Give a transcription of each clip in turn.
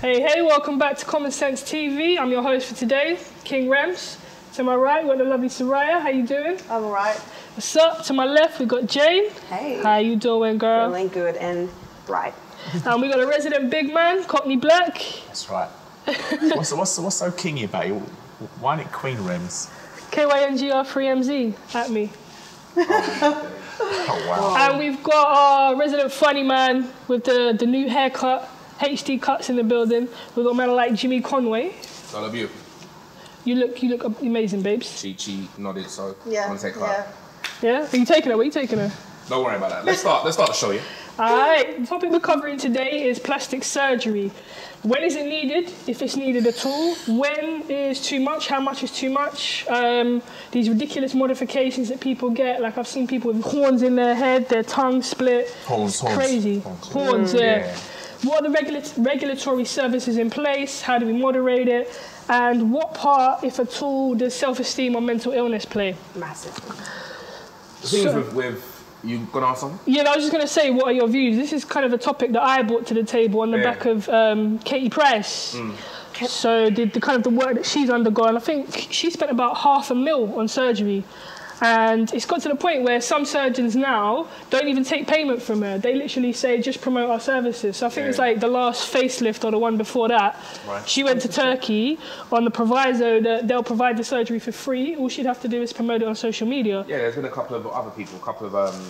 Hey, hey, welcome back to Common Sense TV. I'm your host for today, King Rems. To my right, we've got the lovely Soraya. How you doing? I'm alright. What's up? To my left, we've got Jane. Hey. How you doing, girl? Feeling good and right. And we got a resident big man, Cockney Black. That's right. what's, what's, what's so kingy about you? Why ain't it Queen Rems? KYNGR3MZ at me. Oh, Oh, wow. And we've got our resident funny man with the, the new haircut, HD cuts in the building. We've got a man like Jimmy Conway. I love you. You look, you look amazing, babes. Chi Chi nodded, so Yeah. I'm gonna take her. yeah. Yeah? Are you taking her? What are you taking her? Don't worry about that. Let's start. Let's start the show. Yeah. All right, the topic we're covering today is plastic surgery. When is it needed, if it's needed at all? When is too much? How much is too much? Um, these ridiculous modifications that people get, like I've seen people with horns in their head, their tongue split. Horns, It's horns, crazy. horns. Horns, yeah. yeah. What are the regula- regulatory services in place? How do we moderate it? And what part, if at all, does self-esteem or mental illness play? Massive. The thing So- with, with you gonna ask something? Yeah, I was just going to say, what are your views? This is kind of a topic that I brought to the table on the Yeah. back of um, Katie Price. So the, the kind of the work that she's undergone, I think she spent about half a mil on surgery. And it's got to the point where some surgeons now don't even take payment from her. They literally say, just promote our services. So I think it's like the last facelift or the one before that. Right. She went to Turkey on the proviso that they'll provide the surgery for free. All she'd have to do is promote it on social media. Yeah, there's been a couple of other people, a couple of um,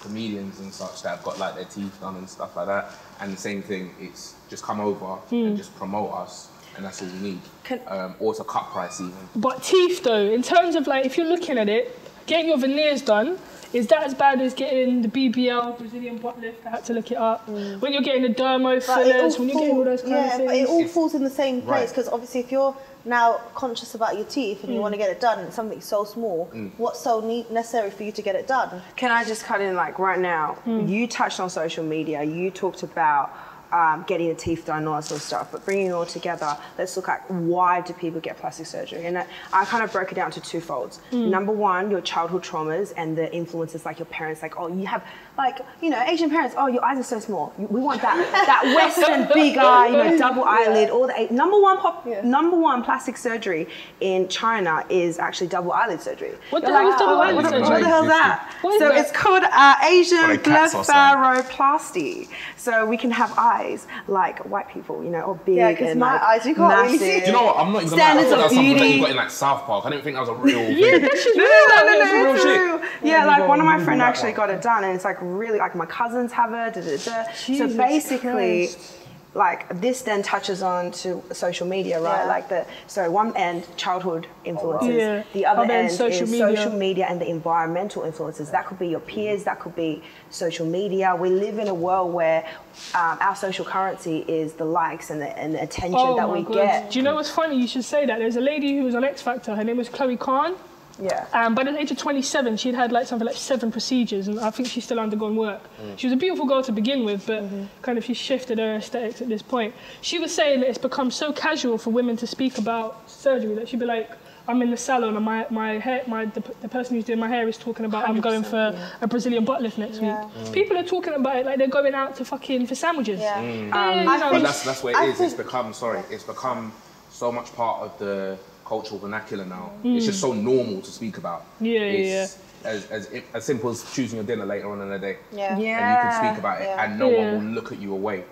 comedians and such that have got like their teeth done and stuff like that. And the same thing, it's just come over and just promote us, and that's all we need. Can- um, or to cut price even. But teeth, though, in terms of like, if you're looking at it, getting your veneers done, is that as bad as getting the BBL, Brazilian butt lift? I had to look it up. When you're getting the dermo Mm. But it fillers, when you're getting all those kind yeah, of things. but it all falls in the same place Right. because obviously if you're now conscious about your teeth and you Mm. want to get it done and it's something so small, what's so ne- necessary for you to get it done? Can I just cut in like right now? You touched on social media. You talked about um, getting the teeth done and all that sort of stuff. But bringing it all together, let's look at why do people get plastic surgery? And I, I kind of broke it down to two folds. Number one, your childhood traumas and the influences like your parents, like oh you have like you know Asian parents, oh your eyes are so small. We want that that Western big eye, you know double eyelid. All the number one pop, Yeah. number one plastic surgery in China is actually double eyelid surgery. What the You're hell is double "Oh, eyelid what surgery?" What the hell's that? What is so that? it's called uh, Asian Like cats blepharoplasty. So we can have eyes like white people, you know, or big Yeah, 'cause and my like eyes, you can't really see. Do you know what? I'm not even gonna lie. I Standards thought that of was something that beauty. you got in like South Park. I didn't think that was a real thing. yeah, that's just No, real. no, no, no, That's no, real it's shit. true. Yeah, Yeah, like one of my Google friends actually got it done, and it's like really like my cousins have it. Da, da, da. So basically. Christ. Like this then touches on to social media, right? Yeah. Like the so one end childhood influences, Yeah. the other Other end, end social is media. social media and the environmental influences. That could be your peers, that could be social media. We live in a world where um, our social currency is the likes and the, and the attention Oh that we God. get. Do you know what's funny? You should say that. There's a lady who was on X Factor. Her name was Chloe Khan. Yeah. Um, by the age of 27, she'd had like something like seven procedures, and I think she's still undergone work. Mm. She was a beautiful girl to begin with, but mm-hmm. kind of she shifted her aesthetics at this point. She was saying that it's become so casual for women to speak about surgery that she'd be like, "I'm in the salon, and my my hair, my the, the person who's doing my hair is talking about I'm going for a Brazilian butt lift next Yeah. week." People are talking about it like they're going out to fucking for sandwiches. Yeah. Mm. Yeah, I But know, think- that's that's where it I is. It's become sorry. It's become so much part of the cultural vernacular now. Mm. It's just so normal to speak about. Yeah, yeah, it's As, as as simple as choosing your dinner later on in the day. Yeah. yeah. And you can speak about it, Yeah. and no Yeah. one will look at you away.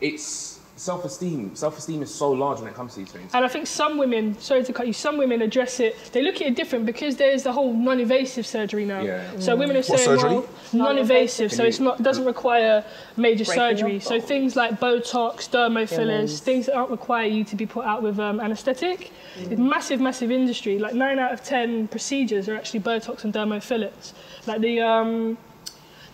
It's self-esteem. Self-esteem is so large when it comes to these things. And I think some women, sorry to cut you, some women address it, they look at it different because there's the whole non-invasive surgery now. Yeah. So women are What saying, surgery? well, non-invasive, so Can it's not doesn't require major Breaking surgery. So things like Botox, dermo fillers, Fillers. things that aren't require you to be put out with um, anaesthetic. It's massive, massive industry. Like nine out of ten procedures are actually Botox and dermo fillers. Like the um,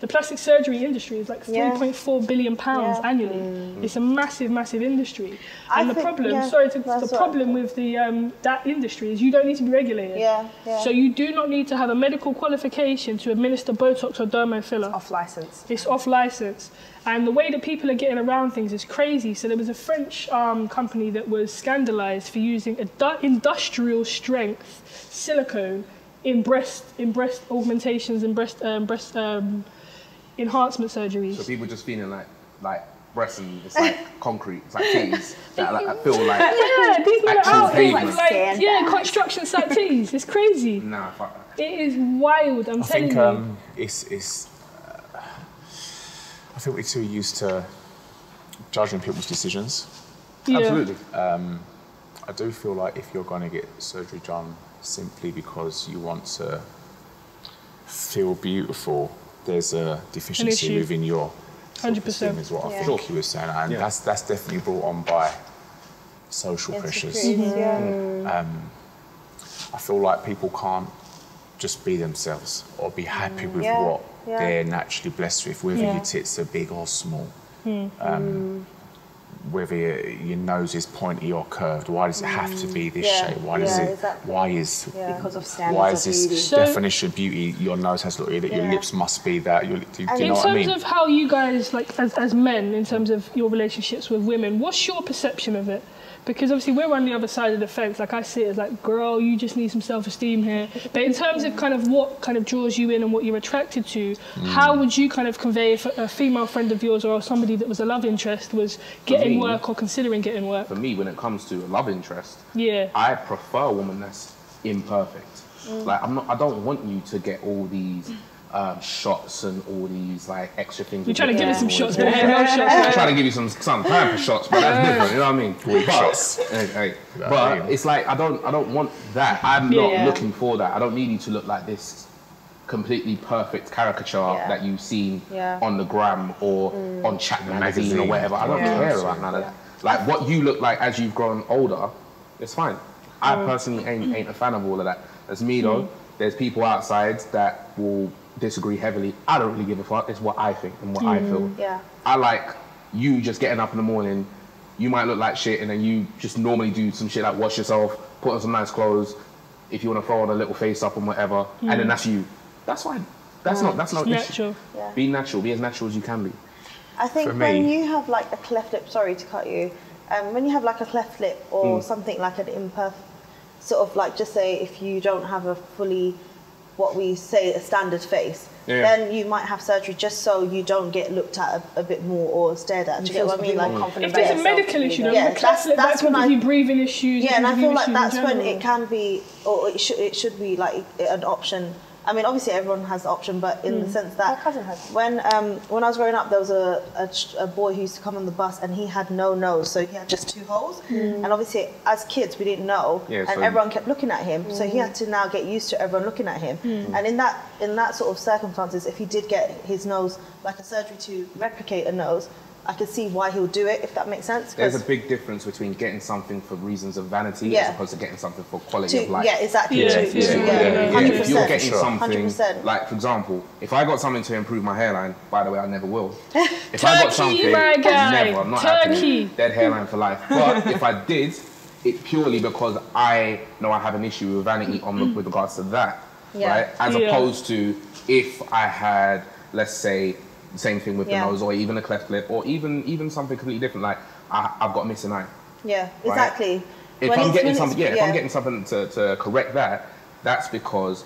the plastic surgery industry is like Yeah. 3.4 billion pounds Yeah. annually. It's a massive, massive industry. I And the think- problem, yeah, sorry, to, the problem with the um, that industry is you don't need to be regulated. Yeah, yeah. So you do not need to have a medical qualification to administer Botox or dermo filler. Off license. It's off license. And the way that people are getting around things is crazy. So there was a French um, company that was scandalized for using a du- industrial strength silicone in breast in breast augmentations and breast um, breast um, enhancement surgeries. So people just feeling like like breasts and it's like concrete, it's like titties that, like, I feel like yeah, these men are Actual out here pavement. like yeah, construction site tees. It's crazy. nah, fuck that. It is wild. I'm I telling think you. um, it's it's. Uh, I think we're too used to judging people's decisions. yeah. Absolutely. I do feel like if you're going to get surgery done simply because you want to feel beautiful, there's a deficiency within your 100%. self-esteem is what I Yeah. think you were saying, and Yeah. that's that's definitely brought on by social pressures. Insecurities, yeah. Um, I feel like people can't just be themselves or be happy with Yeah, what yeah. they're naturally blessed with, whether Yeah. your tits are big or small. Um, mm. Whether your, your nose is pointy or curved, why does it have to be this Yeah, shape? Why does yeah, it? exactly. Why is? Yeah. because of standards Why of is this beauty. So- definition of beauty? Your nose has to look that. Your lips must be that. Your, do, do you know in what terms I mean? of how you guys like as, as men in terms of your relationships with women what's your perception of it because obviously we're on the other side of the fence like i see it as like girl you just need some self-esteem here but in terms of kind of what kind of draws you in and what you're attracted to how hmm. would you kind of convey if a, a female friend of yours or somebody that was a love interest was getting me- work or considering getting work For me, when it comes to a love interest, yeah I prefer a woman that's imperfect. Like I'm not. I don't want you to get all these um, shots and all these like extra things. you're trying to give us some shots but hey, no shots I'm right? trying to give you some some pamper shots, but that's different. You know what I mean? Weak but, shots. Hey, hey, but it's like I don't I don't want that. I'm Yeah, not yeah. looking for that. I don't need you to look like this completely perfect caricature Yeah. that you've seen Yeah. on the gram or mm. on Chat magazine, or whatever. I don't Yeah. care about none of that. Like what you look like as you've grown older, it's fine. I mm. personally ain't ain't a fan of all of that. That's me though. Mm. There's people outside that will disagree heavily. I don't really give a fuck. It's what I think and what I feel. Yeah. I like you just getting up in the morning. You might look like shit, and then you just normally do some shit like wash yourself, put on some nice clothes. If you want to throw on a little face up and whatever, and then that's you. That's fine. That's not. That's not It's natural. Yeah. Be natural. Be as natural as you can be. I think For when me- you have like a cleft lip, sorry to cut you, um, when you have like a cleft lip or something like an imperfect, sort of like just say if you don't have a fully, what we say a standard face, Yeah. then you might have surgery just so you don't get looked at a, a bit more or stared at. Do you get feel what I mean? bit more Like confident if about there's a medical issue know. though, Yeah, that's- lip, that's that when give I- you breathing issues it Yeah, and I feel like that's when it can be, or it should, it should be like an option. I mean, obviously everyone has the option, but in the hmm. sense that My cousin has when um, when I was growing up, there was a, a, a boy who used to come on the bus, and he had no nose, so he had just two holes. Hmm. And obviously, as kids, we didn't know, Yeah, and so- everyone kept looking at him. So he hmm. had to now get used to everyone looking at him. And in that in that sort of circumstances, if he did get his nose like a surgery to replicate a nose, I can see why he'll do it, if that makes sense. There's a big difference between getting something for reasons of vanity Yeah. as opposed to getting something for quality to, of life. yeah, exactly. Yeah, to, yeah, yeah, yeah, yeah, yeah. hundred if you're getting something, 100%. like for example, if I got something to improve my hairline, by the way, I never will. If I got Turkey, something, my guy. never, not Turkey. happening. Dead hairline for life. But if I did, it purely because I know I have an issue with vanity on with regards to that, Yeah. right? As Yeah. opposed to if I had, let's say, the same thing with Yeah. the nose, or even a cleft lip, or even even something completely different, like I, I've got a missing eye. Yeah, right? exactly. If When I'm getting something, it's- yeah, if I'm getting something to, to correct that, that's because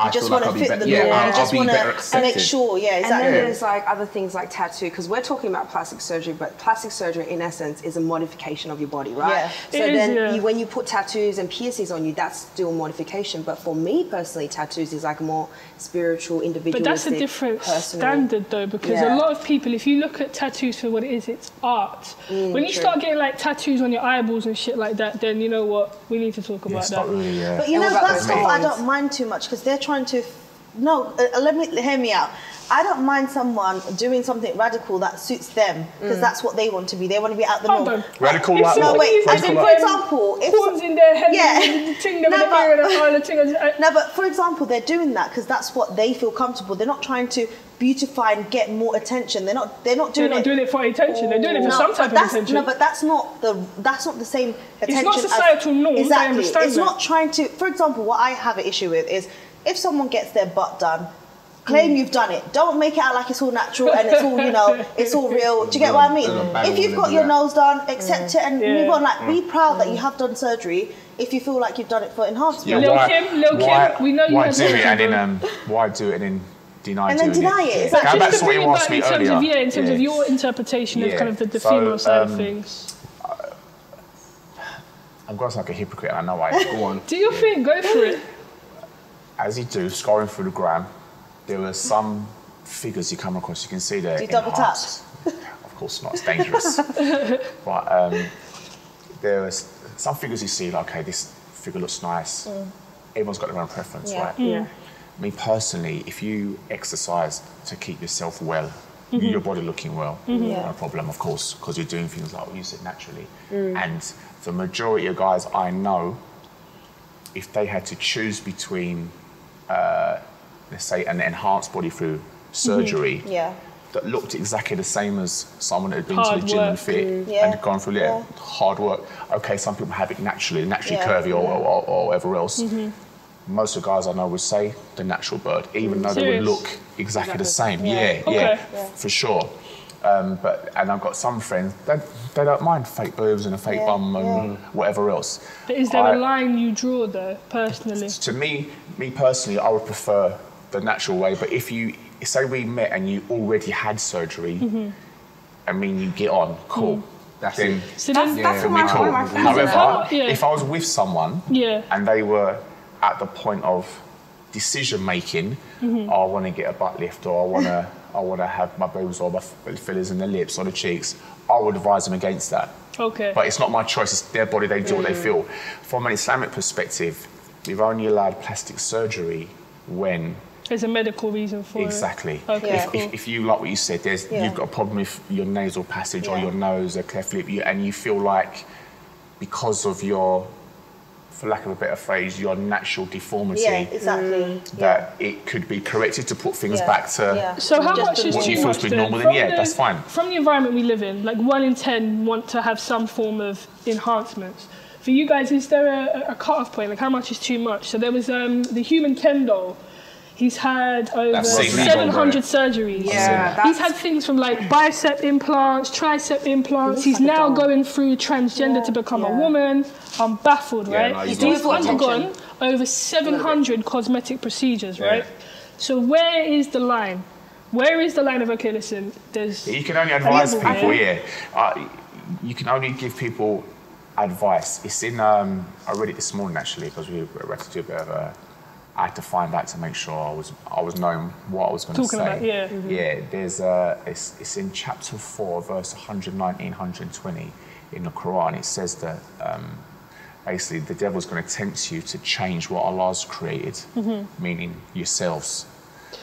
I just feel like want I'll to be fit better. the Yeah, norm. I'll, you I'll just be want better to accepted. make sure. Yeah, And then there's like other things like tattoo, because we're talking about plastic surgery, but plastic surgery in essence is a modification of your body, right? Yeah. So It is, then yeah. you, when you put tattoos and piercings on you, that's still modification. But for me personally, tattoos is like more spiritual, individualistic, But that's a different personal. standard though, because Yeah. a lot of people, if you look at tattoos for what it is, it's art. Mm, when you true. start getting like tattoos on your eyeballs and shit like that, then you know what? We need to talk Yeah, about it's that. not really. Yeah. But you And know that stuff I don't mind too much because they're trying to. No, uh, let me hear me out. I don't mind someone doing something radical that suits them because that's what they want to be. They want to be out the Hold norm. on. Radical If like No, wait. As in, for example, if Horns in their head, Yeah. the thing, the No, the but- ear, and the eye, the uh, No, but for example, they're doing that because that's what they feel comfortable. They're not trying to beautify and get more attention. They're not. They're not They're doing not it. doing it for attention. They're doing it for no, some but type of that's, attention. No, but that's not the. That's not the same attention. It's not as- societal norms, I Exactly. understand it's that. not trying to. For example, what I have an issue with is if someone gets their butt done. Claim Mm. you've done it. Don't make it out like it's all natural and it's all, you know, it's all real. Do you get what I mean? There's a bang If you've got your nose done, accept it and Yeah. move on. Like, be proud that you have done surgery if you feel like you've done it for enhancement. Lil' Kim, Lil' Kim, why, we know you why had do it surgery, and then um, why do it and then deny And then deny it. it. It's Yeah. like- Just to to what you bring it back in terms earlier. of yeah, in terms of your interpretation of kind of the, the So, female side um, of things. I'm going to sound like a hypocrite, and I know I Go on. Do your thing, go for it. As you do, scrolling through the gram, there are some figures you come across, you can see they're Do you double tap? Of course not, it's dangerous. but um, there are some figures you see, like, okay, this figure looks nice. Mm. Everyone's got their own preference, Yeah. right? Yeah. Me personally, if you exercise to keep yourself well, mm-hmm. your body looking well, mm-hmm. Yeah. no problem, of course, because you're doing things like what you said naturally. Mm. And the majority of guys I know, if they had to choose between, uh, let's say, an enhanced body through surgery Yeah. that looked exactly the same as someone that had been Hard to the gym and work. fit Yeah. and gone through yeah, Yeah. hard work. Okay, some people have it naturally, naturally Yeah. curvy or, or, or whatever else. Mm-hmm. Most of the guys I know would say the natural bird, even though they would look exactly the same. Yeah. Yeah, Okay. yeah, Yeah. for sure. Um, but and I've got some friends they, they don't mind fake boobs and a fake Yeah, bum and yeah. whatever else. But is there I- a line you draw though, personally? to me, me personally, I would prefer the natural way. But if you say we met and you already had surgery, Mm-hmm. I mean, you get on, cool. That's then, it. So That's, then, that's Yeah, what my, me my friends However. Yeah. if I was with someone Yeah. and they were at the point of decision making, Mm-hmm. "Oh, I want to get a butt lift or I want to, I want to have my boobs or my fillers in the lips or the cheeks, I would advise them against that. okay. But it's not my choice, it's their body, they do what Mm. they feel. From an Islamic perspective, we've only allowed plastic surgery when There's a medical reason for it. exactly. Okay, if, cool. if, if you like what you said, there's Yeah. you've got a problem with your nasal passage or your nose, a cleft lip, you, and you feel like because of your, for lack of a better phrase, your natural deformity, Yeah, exactly. that it could be corrected to put things Yeah. back to Yeah. So how Just much is What too you feel much to be normal, then From yeah, the- that's fine. From the environment we live in, like one in ten want to have some form of enhancements. For you guys, is there a, a cut-off point? Like how much is too much? So there was um, the human Ken doll. He's had over That's seen that. 700 surgeries. Yeah, He's had things from like bicep implants, tricep implants. He's like now going through transgender Yeah, to become a woman. I'm baffled, Yeah, right? no, he's He's undergone over 700 cosmetic procedures, Yeah. right? So where is the line? Where is the line of okay? Listen, there's You can only advise People, people, yeah. yeah. Uh, you can only give people advice. It's in. Um, I read it this morning actually because we were had to do a bit of a. I had to find out to make sure I was I was knowing what I was going to say. Talking about- yeah. Yeah. There's uh, it's it's in chapter four, verse 119, 120 in the Quran. It says that. Um, Basically, the devil's going to tempt you to change what Allah's created, meaning yourselves.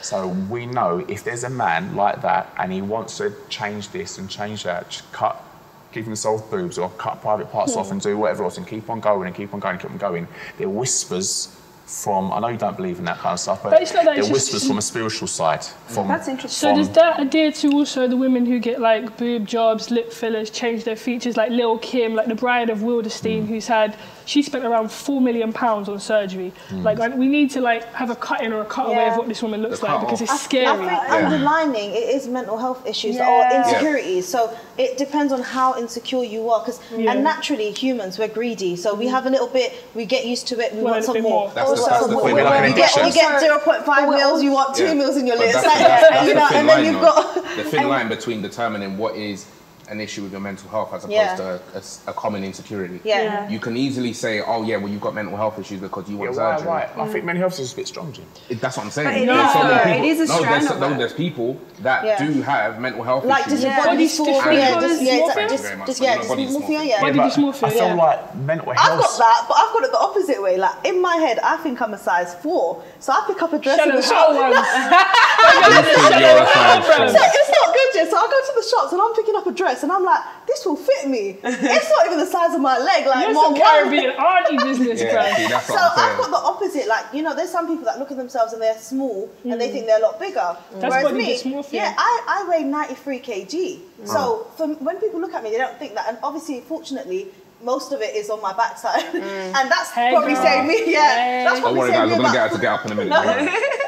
So we know if there's a man like that and he wants to change this and change that, cut, give himself boobs or cut private parts off and do whatever else and keep on going and keep on going and keep on going, there are whispers from, I know you don't believe in that kind of stuff, but, But it's not that, there it's are just- whispers from a spiritual side. From, That's interesting. So does that adhere to also the women who get like boob jobs, lip fillers, change their features, like Lil Kim, like the bride of. Wildenstein, mm. who's had she spent around four million pounds on surgery. Hmm. Like we need to like have a cut in or a cutaway Yeah. of what this woman looks The like because off. it's scary. I think Yeah. underlining it is mental health issues Yeah. or Yeah. insecurities. So it depends on how insecure you are. Because Yeah. and naturally humans we're greedy. So we have a little bit. We get used to it. We Want want some more. more. That's the- Also, that's the more. like we get we get zero point five But mils. You want two Yeah. mils in your But lips. that's, that's, that's you know, thin and then you've though. got the thin line between determining what is an issue with your mental health as opposed Yeah. to a common insecurity. Yeah. Yeah. You can easily say, oh yeah, well you've got mental health issues because you yeah, want right, surgery. right. I think mental health is a bit strong, Jim. It- that's what I'm saying. But it There's is, so many people- It is a no, strand there's, of no, there's people that Yeah. do have mental health like issues. just Yeah. body Body dysmorphia, dysmorphia. just yeah, Thank you just, very much. just yeah, Body dysmorphia, dysmorphia. yeah. Body dysmorphia, I feel yeah. like mental health... I've got that, but I've got it the opposite way. Like in my head, I think I'm a size four, so I pick up a dress in Shannon, the shop. ones? You think you're a size How four. ones? So it's not good, Jess. So I go to the shops and I'm picking up a dress and I'm like, this will fit me. It's not even the size of my leg. Like You're more some one- Caribbean auntie business, Yeah, bruv. see, So I'm I've got the opposite. Like you know, there's some people that look at themselves and they're small and they mm. think they're a lot bigger. That's Whereas me, dysmorphia. yeah, I, I weigh 93 kg. So mm. for, when people look at me, they don't think that. And obviously, fortunately. Most of it is on my backside, mm. and that's Hey, probably girl. saying me. Yeah, Hey. that's Don't probably worry saying guys, me we're gonna get her to get up in a minute. don't worry. Scar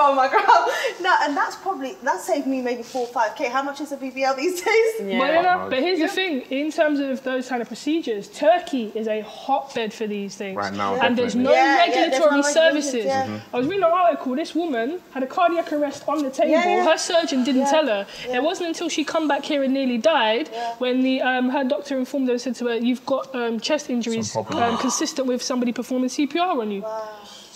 on my gram. No, and that's probably that saved me maybe four or five k. How much is a BBL these days? But, you know, but here's the thing: in terms of those kind of procedures, Turkey is a hotbed for these things. Right now, and there's no definitely. Yeah, yeah, there's regulatory no services. yeah. Mm-hmm. Mhm. I was reading an article. This woman had a cardiac arrest on the table. Yeah, yeah. Her surgeon didn't Yeah, tell her. yeah. It wasn't until she come back here and nearly died Yeah. when the um, her doctor informed her and said to her, "You've got um, chest injuries um, consistent with somebody performing CPR on you."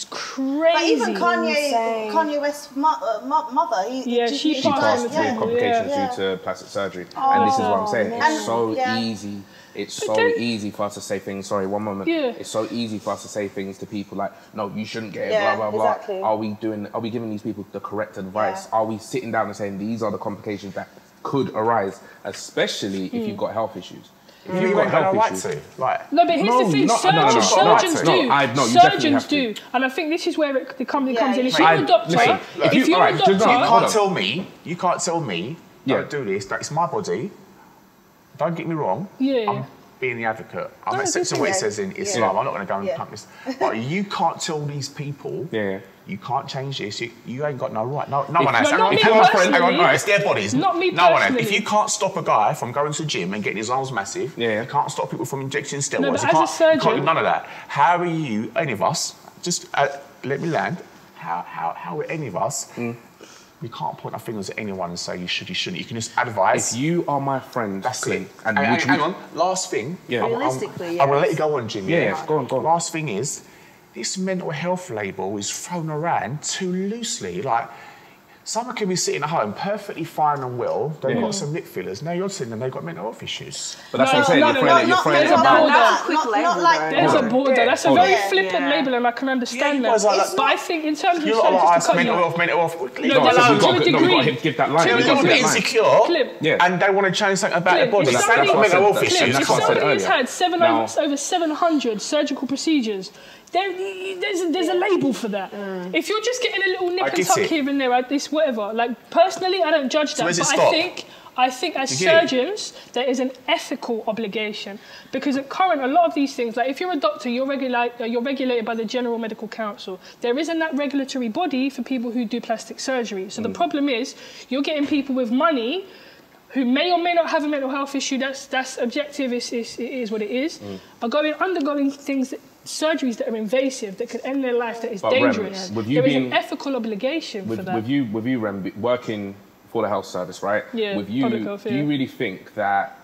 It's crazy. But even Kanye, Insane. Kanye West's mo- uh, mo- mother, he, Yeah, he- she he She passed died, passed with yeah. table. complications Yeah. due to plastic surgery, and this is what I'm saying. man. It's so Yeah. easy. It's so then- easy for us to say things. Sorry, one moment. Yeah. It's so easy for us to say things to people like, "No, you shouldn't get it." Yeah, blah blah blah. exactly. Are we doing? Are we giving these people the correct advice? Yeah. Are we sitting down and saying these are the complications that could arise, especially if you've got health issues? If You you've ain't got got no right issues, to. Like, No, but here's No, the thing: not- no, no, surgeons, no, no, surgeons no, do. I- no, surgeons do, and I think this is where it, the company Yeah, comes in. you If you're I- a doctor, listen, if, if you- you're alright, a doctor, you can't tell me, you can't tell me, Yeah. don't do this, That's my body. Don't get me wrong. Yeah. I'm being the advocate. I'm accepting what it says in Yeah. Islam. I'm not going to go and Yeah. pump this. But you can't tell these people, Yeah, yeah. You can't change this. You, you ain't got no right. No, no If- one has. No, not if me you are friend, hang on, no, it's their bodies. Not me No one has. If you can't stop a guy from going to the gym and getting his arms massive, Yeah, yeah. you can't stop people from injecting steroids. No, but you, as a can't, you can't surgeon- do none of that. How are you, any of us, just uh, let me land, how, how, how are any of us, Mm. we can't point our fingers at anyone and say you should, you shouldn't. You can just advise. If you are my friend, That's Clint, it. and hang, which hang we- on, last thing. Yeah. I'm- I'm- Realistically, I'm, going to let you go on, Jimmy. Yeah, yeah, go on, go on. Last thing is, this mental health label is thrown around too loosely. Like, someone can be sitting at home perfectly fine and well, they've Yeah. got mm. some lip fillers. Now you're telling them they've got mental health issues. But that's No, what I'm saying. no, your no, friend, no, your not- friend there's a about- border. Not, quick not, label, not like. There's Hold a border. Yeah. That's a Hold very flippant Yeah. label, and I can understand you that. like- but I think in terms of You sorry, lot are just to like, cut mental off. health, mental health. No, No, but so like, to a no, we've got degree. to give that line. They're a got to little give bit insecure, Yeah. and they want to change something about their body. That's somebody- not mental health issues. If what I said somebody has had seven over, over 700 surgical procedures, there, there's, a, there's a label for that. Mm. If you're just getting a little nip and tuck it. here and there, I- this whatever. Like personally, I don't judge that, where's it but I think I think as You get it? surgeons there is an ethical obligation because at current a lot of these things, like if you're a doctor, you're regulate, uh, you're regulated by the General Medical Council. There isn't that regulatory body for people who do plastic surgery. So the mm. problem is you're getting people with money who may or may not have a mental health issue. That's that's objective. It's, it's, it is what it is. Mm. Are going undergoing things, that, surgeries that are invasive that could end their life. That is But Rem, dangerous. with you There is an ethical obligation for with, that. with you with you Rem, working for the health service right Yeah, with you public health, do you really think that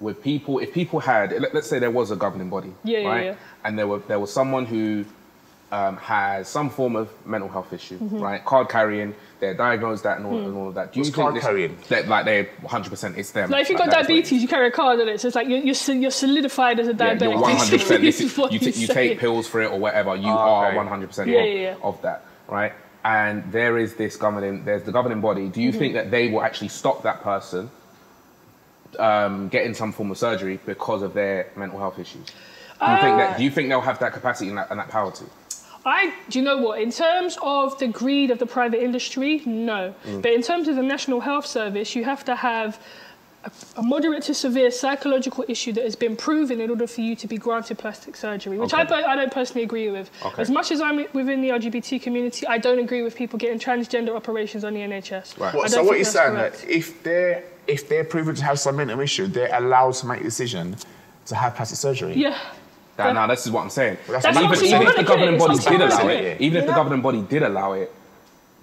with people if people had let, us say there was a governing body Yeah, yeah, right yeah. and there were there was someone who um, has some form of mental health issue Mm-hmm. right card carrying they're diagnosed that and all, and all of that do you What's think card this- carrying? that like they're 100% it's them like if you've got Like, that's what diabetes, you carry a card on it. So it's like you're, you're, you're solidified as a yeah, diabetic. you're 100% is is, you, t- you take pills for it or whatever you Oh, are okay. 100% Yeah, of, yeah, yeah. of that right and there is this governing there's the governing body do you Mm-hmm. think that they will actually stop that person um, getting some form of surgery because of their mental health issues do you think Uh, that do you think they'll have that capacity and that, and that power to I, do you know what? In terms of the greed of the private industry, no. Mm. But in terms of the National Health Service, you have to have a, a moderate to severe psychological issue that has been proven in order for you to be granted plastic surgery, which I, Okay. don't, I don't personally agree with. Okay. As much as I'm within the LGBT community, I don't agree with people getting transgender operations on the NHS. Right. I What, don't so what you're saying correct. that if they're if they're proven to have some mental issue, they're allowed to make a decision to have plastic surgery. Yeah. That, now this is what I'm saying Well, that's That's even, even if the governing body did allow fair, it yeah. even if the governing body did allow it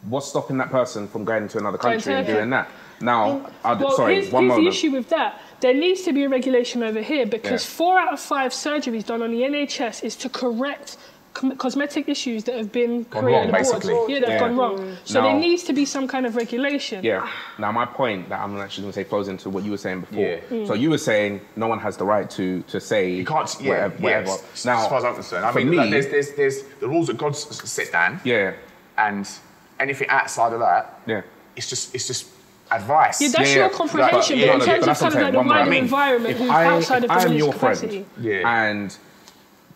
what's stopping that person from going to another country to and doing that now I'll, Well, sorry here's, one here's moment the issue with that. There needs to be a regulation over here because Yeah. four out of five surgeries done on the NHS is to correct com- cosmetic issues that have been Gone created wrong, abroad. basically. Yeah, that have Yeah. gone wrong. So Now- there needs to be some kind of regulation. Yeah. Now my point that I'm actually going to say flows into what you were saying before. Yeah. Mm. So you were saying no one has the right to to say You can't, yeah, whatever. yeah, whatever. as- Now, as far as I'm concerned, I mean, me, like, there's, there's, there's the rules that God's s- set down, yeah, and anything outside of that, yeah. it's just, it's just advice. Yeah, that's yeah, your yeah. comprehension, But- but in no, no, terms but of that's what kind of like the saying. One wider environment who's I, outside if of the I am your capacity. friend, Yeah. and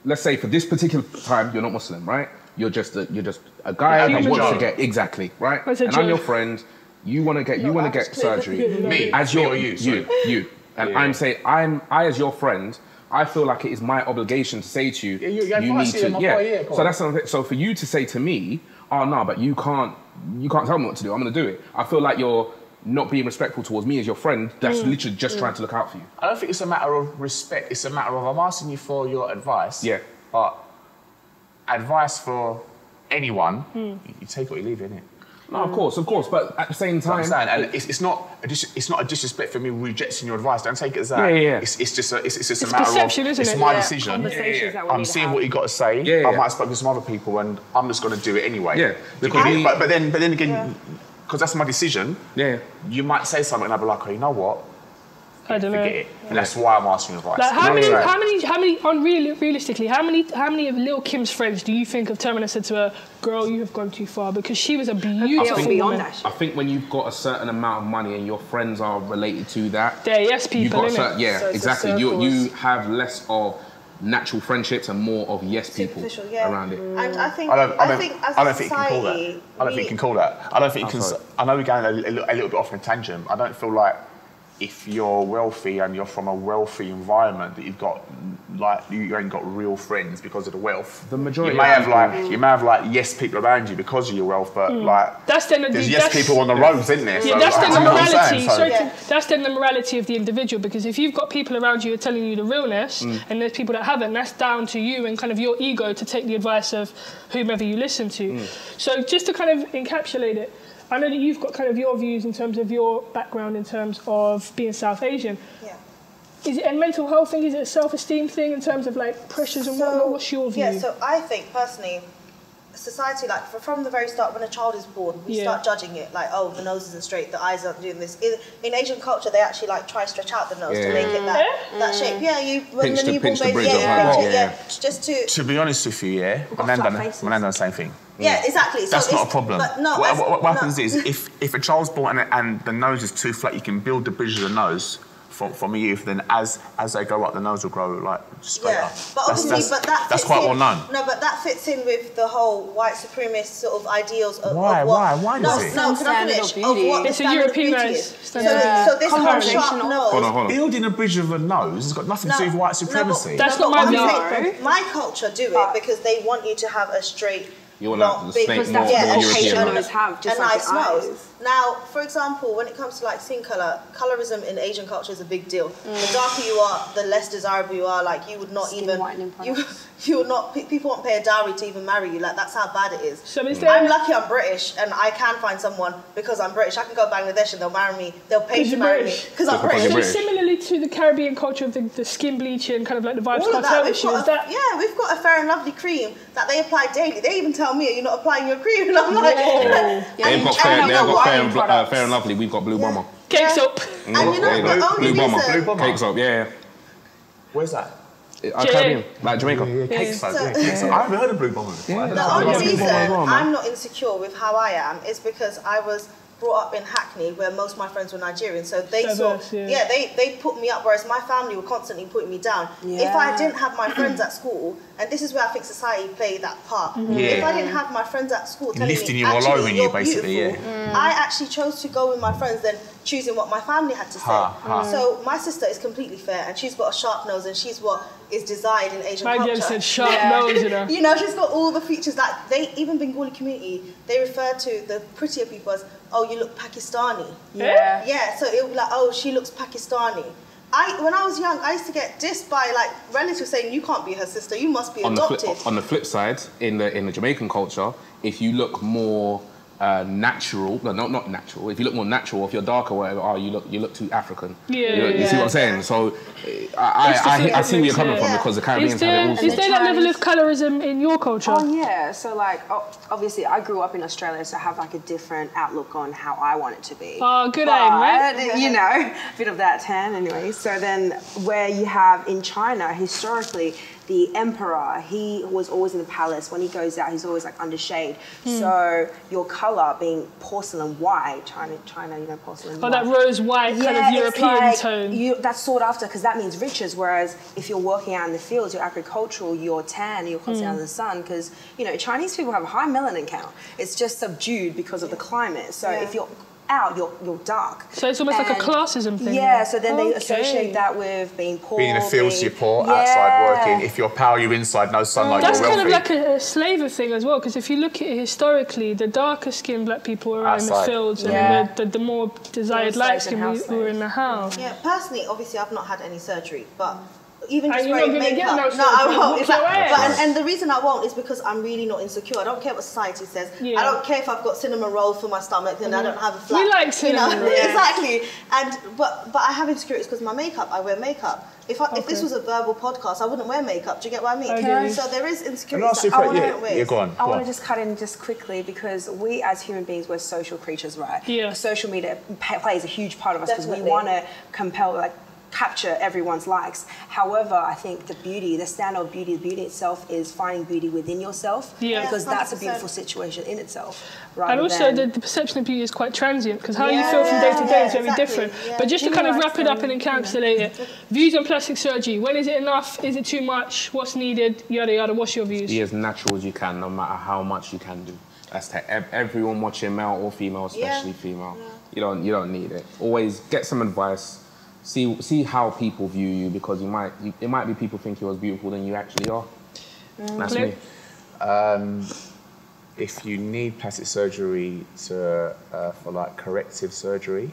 let's say for this particular time you're not Muslim, right? You're just a, you're just a guy Yeah, that human wants to get exactly right, That's a and I'm your friend. You want to get you want to get surgery. Me? as Me your or you, you sorry? you, and Yeah. I'm saying I'm I as your friend. I feel like it is my obligation to say to you, Yeah, you- you you need to, yeah. boy, so that's what so for you to say to me, oh no, but you can't you can't tell me what to do. I'm gonna do it. I feel like you're not being respectful towards me as your friend. That's Mm. literally just trying to look out for you. I don't think it's a matter of respect. It's a matter of I'm asking you for your advice. Yeah. But advice for anyone, Hmm. you, you take what you leave in it. No, of course, of course. But at the same time, Understand? And it's, it's not a dis- it's not a disrespect for me rejecting your advice. Don't take it as that. Yeah, yeah, yeah. It's, it's just a, it's, it's just It's a matter of isn't it's it? my Yeah, decision. conversations that we I'm seeing what you got to say. Yeah, I yeah. might have spoken to some other people, and I'm just going to do it anyway. Yeah, because get but, but then but then again, because that's my decision. yeah. You might say something, and I'll be like, oh, you know what? I don't know. Forget it. And that's why I'm asking advice. Like how many, know what how many, how many, unreal, realistically, how many, how many of Lil Kim's friends do you think have turned around and said to her, "Girl, you have gone too far," because she was a beautiful beyond woman. I think when you've got a certain amount of money and your friends are related to that, They're yes you've people, got a certain, yeah, So exactly. You you have less of natural friendships and more of yes people yeah. around it. And I think I don't, I don't, think as I a don't think you can call that. I don't think you can call that. I don't think you can. Oh, sorry. I know we're going a, a little bit off on a tangent. I don't feel like if you're wealthy and you're from a wealthy environment that you've got like you ain't got real friends because of the wealth. The majority You may of have like you may have like yes people around you because of your wealth, but like That's then the- there's yes that's- people on the roads, isn't there? Yeah, So, that's like, then the you know what I'm morality. saying? So- Sorry, Yeah. that's then the morality of the individual. Because if you've got people around you who are telling you the realness, Mm. and there's people that haven't, that's down to you and kind of your ego to take the advice of whomever you listen to. Mm. So just to kind of encapsulate it, I know that you've got kind of your views in terms of your background in terms of being South Asian. Yeah. Is it a mental health thing? Is it a self-esteem thing in terms of like pressures and whatnot? What's your view? Yeah, so I think personally, society, like fr- from the very start, when a child is born, we Yeah. start judging it like, oh, the nose isn't straight, the eyes aren't doing this. In, in Asian culture, they actually like try to stretch out the nose to make it that, that mm. shape. Yeah, you when Pinch the the- newborn the baby, bridge yeah, of yeah, her pinch it, yeah. yeah, just to. To be honest with you, yeah, got Mananda, flat faces. Mananda, the same thing. Yeah, exactly. So That's not a problem. But no, what, as- what, what no. happens is if, if a child's born and, and the nose is too flat, you can build the bridge of the nose from, from a youth. Then as as they grow up, the nose will grow like straighter. Yeah, but That's- obviously, that's, but that that's quite in, well known. No, but that fits in with the whole white supremacist sort of ideals of, Why, of what. why, why no, does it? No, can I finish? of Of beauty. what the It's a standard of beauty Europeanised is. So, standard of so this whole sharp nose. Hold on, hold on. Building a bridge of a nose has got nothing to do with white supremacy. That's no, not my I'm view. saying My culture do it because they want you to have a straight, You want not the big, snake Because that's yeah, what and Asian European nose have, just a like nice the nose. Now, for example, when it comes to like skin color, colorism in Asian culture is a big deal. The mm. darker you are, the less desirable you are. Like you would not Skin even you you would not people won't pay a dowry to even marry you. Like that's how bad it is. So is there- I'm lucky I'm British and I can find someone because I'm British. I can go to Bangladesh and they'll marry me. They'll pay 'Cause to marry British. me because I'm Just because British. You're So British. similarly to the Caribbean culture of the, the skin bleaching, and kind of like the Vybz All of Kartel that, issue, is a, that? yeah, we've got a Fair and Lovely cream that they apply daily. They even tell me, "You're not applying your cream," and I'm like, Whoa. They've got fair, I've they've got fair and, whitening uh, fair and lovely. We've got blue bomber. Cakes Yeah. soap. And you know, the only blue bomber. reason- Blue bomber. Cake soap, yeah, Where's that? yeah. Uh, Caribbean, like Jamaica. Cake soap. So- yeah, cake. I haven't heard of Blue Bomber before. The know. only reason people as well, man. I'm not insecure with how I am is because I was brought up in Hackney, where most of my friends were Nigerian. So they Diverse, saw, yeah. they they put me up, whereas my family were constantly putting me down. If I didn't have my friends at school, and this is where I think society played that part. Mm-hmm. If I didn't have my friends at school telling Lifting me, you all actually, over you, you're basically, beautiful, I actually chose to go with my friends than choosing what my family had to say. Ha, ha. So my sister is completely fair, and she's got a sharp nose, and she's what is desired in Asian My culture. girl said sharp Yeah. nose, you know. You know, she's got all the features that they, even Bengali community, they refer to the prettier people as, oh, you look Pakistani. Yeah. Yeah, so it would be like, oh, she looks Pakistani. I, when I was young, I used to get dissed by like relatives saying, you can't be her sister, you must be on the adopted. flip, on the flip side, in the in the Jamaican culture, if you look more uh, natural, no, not not natural. If you look more natural, if you're darker, whatever, oh, you look you look too African. Yeah, you, know, you see what I'm saying? So, uh, I I, I, I see where you're coming it- from because the Is Caribbeans have there, it is also. there that level of colorism in your culture? Oh yeah, so like oh, obviously I grew up in Australia, so I have like a different outlook on how I want it to be. Oh, good aim, right? You know, a bit of that tan anyway. So then, where you have in China historically. The emperor, he was always in the palace. When he goes out, he's always like under shade. Hmm. So your color being porcelain white, China, China, you know, porcelain. Or white. Oh, that rose white kind of European like tone. You, that's sought after because that means riches. Whereas if you're working out in the fields, you're agricultural, you're tan, you're constantly Hmm. under the sun. Because you know Chinese people have a high melanin count. It's just subdued because of the climate. So Yeah. if you're out, you're you're dark. So it's almost like a classism thing. Yeah, so then they associate that with being poor. Being in the fields, being- you're poor. Yeah. Outside working. If you're power, you're inside. No sunlight, mm. That's you're kind of like a, a slaver thing as well, because if you look at it historically, the darker skinned black people were out in the fields, Yeah. and the, the, the more desired More light slaves in skinned were in the house. Yeah, personally, obviously, I've not had any surgery, but even just you're wearing not gonna makeup. no no, I won't. Walk Exactly. But, and, and the reason I won't is because I'm really not insecure. I don't care what society says. Yeah. I don't care if I've got cinnamon roll for my stomach and I mm-hmm. don't have a flat. We like you know? cinnamon exactly. And but but I have insecurities because my makeup. I wear makeup. If, I, if this was a verbal podcast, I wouldn't wear makeup. Do you get what I mean? I get you. So there is And insecurities. that I for- want yeah, different ways. yeah, go on. I want to just cut in just quickly because we as human beings we're social creatures, right? Yeah. Social media plays a huge part of us because we want to compel like capture everyone's likes. However, I think the beauty, the standard of beauty, the beauty itself is finding beauty within yourself. Yeah. Because that's a beautiful situation in itself. And also, the, than- the perception of beauty is quite transient because how you feel from day to day is very exactly, different. yeah. But just to kind of likes wrap it up and encapsulate it, views on plastic surgery. When is it enough? Is it too much? What's needed? Yada yada. What's your views? Be as natural as you can, no matter how much you can do. That's te- ev- everyone watching, male or female, especially Yeah. female. You don't you don't need it. Always get some advice. See see how people view you because you might you, it might be people think you're as beautiful than you actually are. That's Clip. me. if you need plastic surgery to uh, for like corrective surgery,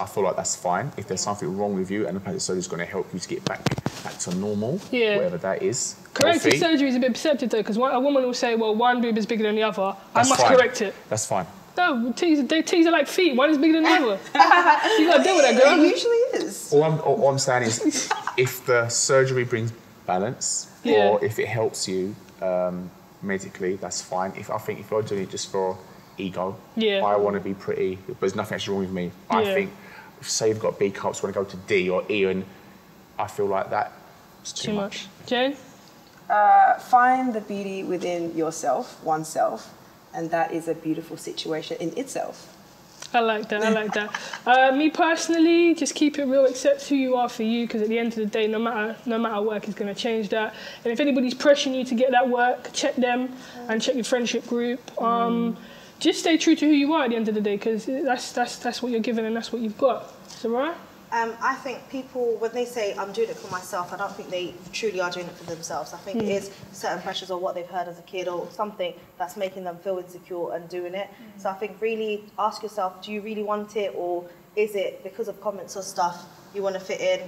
I feel like that's fine. If there's something wrong with you and the plastic surgery is going to help you to get back back to normal, Yeah. whatever that is. Corrective healthy, surgery is a bit perceptive though, because a woman will say, "Well, one boob is bigger than the other. I must fine. correct it." That's fine. No, teas, they teas are like feet. One is bigger than the other. you gotta deal with that, it girl. usually is. All I'm, all I'm saying is, if the surgery brings balance, Yeah. or if it helps you um, medically, that's fine. If I think if you're doing it just for ego, Yeah. I want to be pretty, but there's nothing actually wrong with me. I Yeah. think, say you've got B cups, want to go to D or E, and I feel like that's too, Too much. Jane. Find the beauty within yourself, oneself, and that is a beautiful situation in itself. I like that. I like that. Uh, me personally, just keep it real. Accept who you are for you, because at the end of the day, no matter no matter work is going to change that. And if anybody's pressuring you to get that work, check them and check your friendship group. Um, Just stay true to who you are at the end of the day, because that's that's that's what you're given and that's what you've got. So right? Um, I think people, when they say I'm doing it for myself, I don't think they truly are doing it for themselves. I think it is certain pressures or what they've heard as a kid or something that's making them feel insecure and doing it. So I think really ask yourself, do you really want it or is it because of comments or stuff you want to fit in?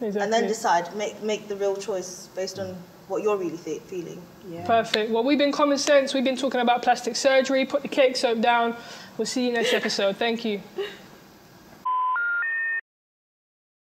Exactly. And then decide, make, make the real choice based on what you're really fe- feeling. Yeah. Perfect. Well, we've been common sense. We've been talking about plastic surgery. Put the cake soap down. We'll see you next episode. Thank you.